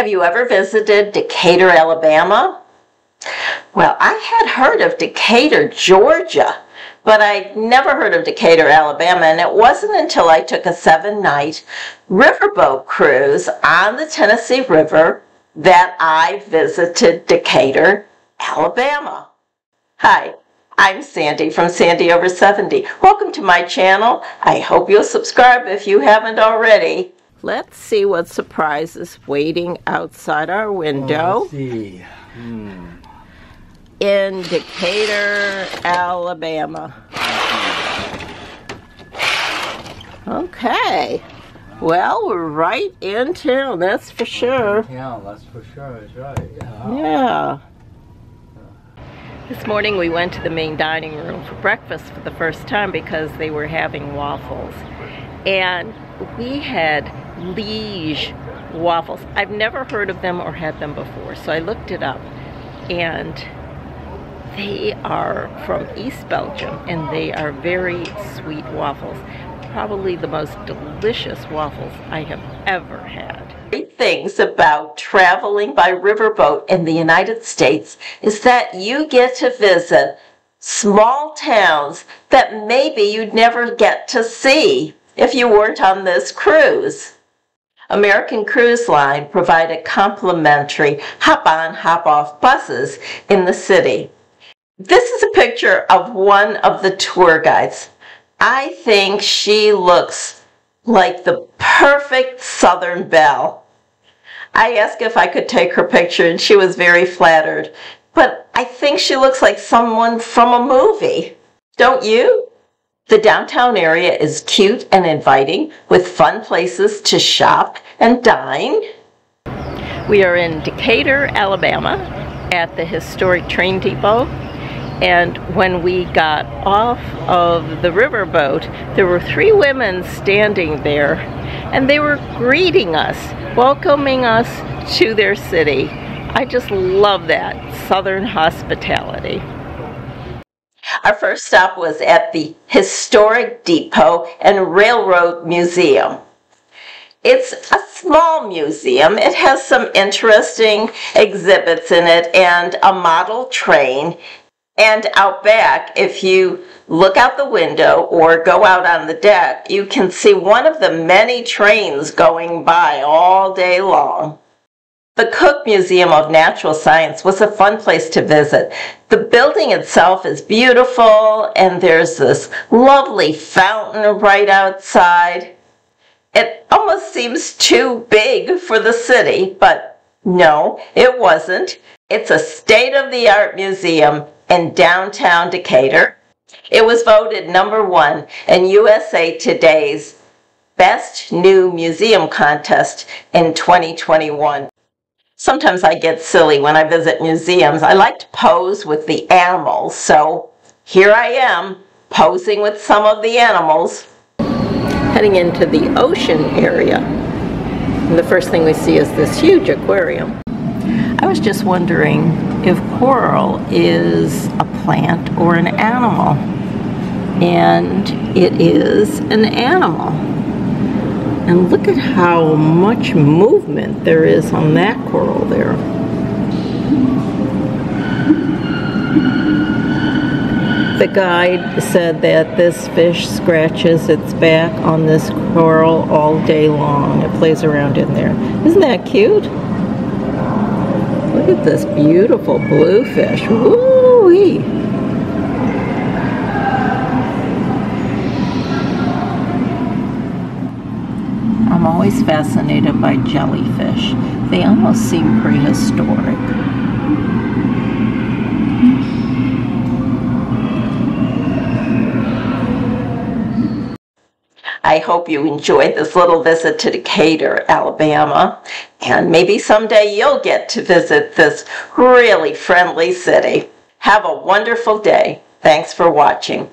Have you ever visited Decatur, Alabama? Well, I had heard of Decatur, Georgia, but I never heard of Decatur, Alabama, and it wasn't until I took a seven night riverboat cruise on the Tennessee River that I visited Decatur, Alabama. Hi, I'm Sandy from Sandy Over 70. Welcome to my channel. I hope you'll subscribe if you haven't already. Let's see what surprises waiting outside our window. Let's see. Hmm. In Decatur, Alabama. Okay. Well, we're right in town, that's for sure. Yeah, that's for sure. That's right. Yeah. Yeah. This morning we went to the main dining room for breakfast for the first time because they were having waffles. And we had Liege waffles. I've never heard of them or had them before, so I looked it up. And they are from East Belgium and they are very sweet waffles. Probably the most delicious waffles I have ever had. Great things about traveling by riverboat in the United States is that you get to visit small towns that maybe you'd never get to see if you weren't on this cruise. American Cruise Line provided complimentary hop-on, hop-off buses in the city. This is a picture of one of the tour guides. I think she looks like the perfect Southern belle. I asked if I could take her picture and she was very flattered, but I think she looks like someone from a movie. Don't you? The downtown area is cute and inviting with fun places to shop and dine. We are in Decatur, Alabama at the historic train depot. And when we got off of the riverboat, there were three women standing there and they were greeting us, welcoming us to their city. I just love that Southern hospitality. Our first stop was at the Historic Depot and Railroad Museum. It's a small museum. It has some interesting exhibits in it and a model train. And out back, if you look out the window or go out on the deck, you can see one of the many trains going by all day long. The Cook Museum of Natural Science was a fun place to visit. The building itself is beautiful and there's this lovely fountain right outside. It almost seems too big for the city, but no, it wasn't. It's a state-of-the-art museum in downtown Decatur. It was voted number one in USA Today's Best New Museum Contest in 2021. Sometimes I get silly when I visit museums. I like to pose with the animals, so here I am posing with some of the animals. Heading into the ocean area. And the first thing we see is this huge aquarium. I was just wondering if coral is a plant or an animal. And it is an animal. And look at how much movement there is on that coral there. The guide said that this fish scratches its back on this coral all day long. It plays around in there. Isn't that cute? Look at this beautiful bluefish. Woo-wee! Always fascinated by jellyfish. They almost seem prehistoric. I hope you enjoyed this little visit to Decatur, Alabama, and maybe someday you'll get to visit this really friendly city. Have a wonderful day. Thanks for watching.